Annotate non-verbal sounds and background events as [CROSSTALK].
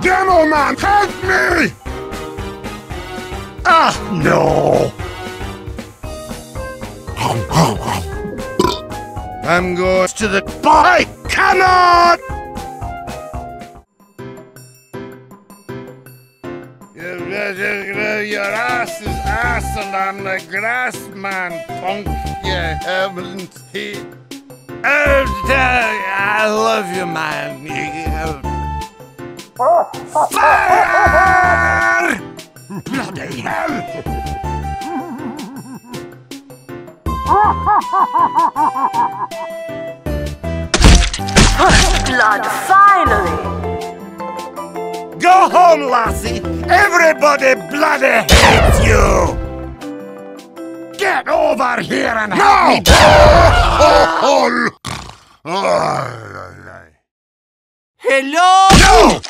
Demo man, help me! Ah, no! I'm going to the boy. Cannot! Your, ass is and I'm the grass man, punk. You haven't he. Oh, I love you, man. Fire! Bloody hell! Blood, finally! Go home, lassie! Everybody bloody hates you! Get over here and help me! [LAUGHS] Hello? No!